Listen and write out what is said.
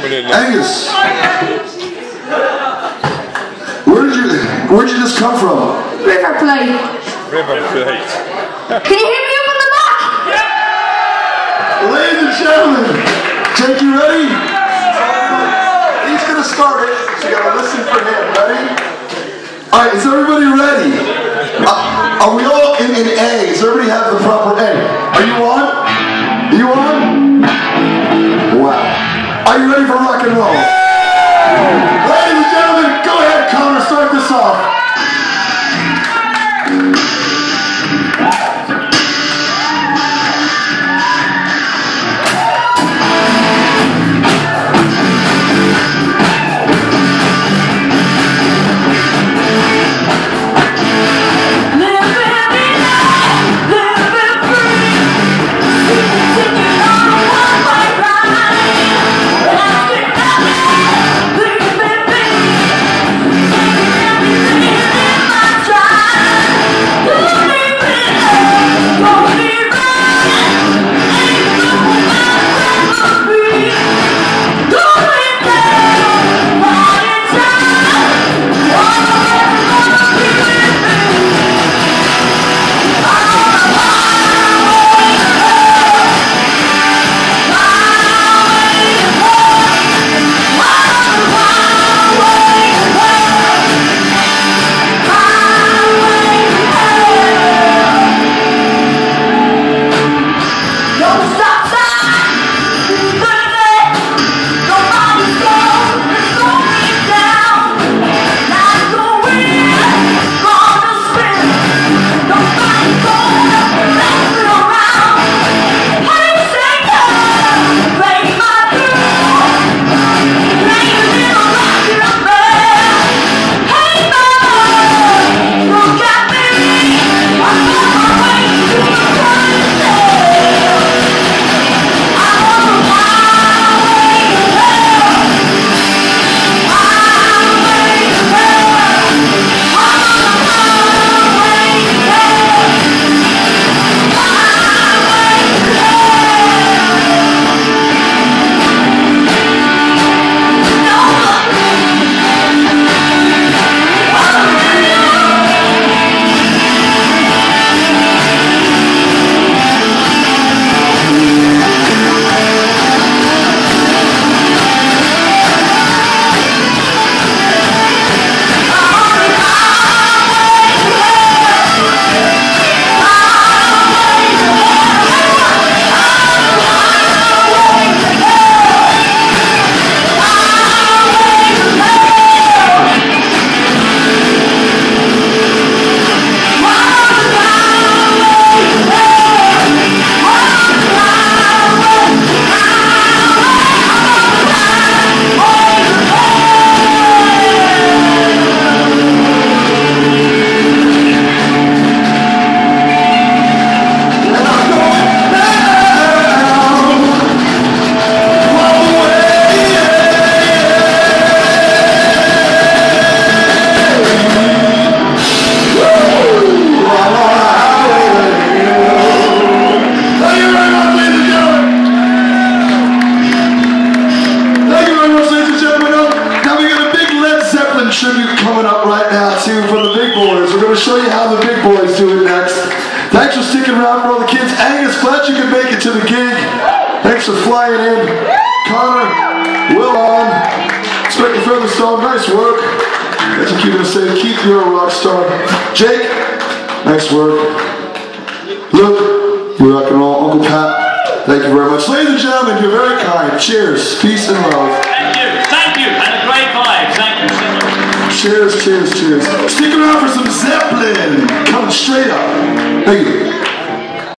coming in now. Angus. Where did you where did you just come from? River Plate. River Plate. Can you hear me up on the back? Yeah! Ladies and gentlemen, Jake, you ready? He's gonna start it, so you gotta listen for him. Ready? Alright, is everybody ready? Uh, are we all in, in A? Does everybody have the proper A? Are you on? Are you ready for rock and roll? Going to show you how the big boys do it next. Thanks for sticking around for all the kids. Angus, glad you could make it to the gig. Thanks for flying in. Connor, Will on. Inspector Featherstone, nice work. That's what keeping us safe. Keith, you're a rock star. Jake, nice work. Luke, you rock and roll. Uncle Pat, thank you very much. Ladies and gentlemen, you're very kind. Cheers. Peace and love. Thank you, Cheers, cheers, cheers. Stick around for some Zeppelin. Coming straight up. Thank you.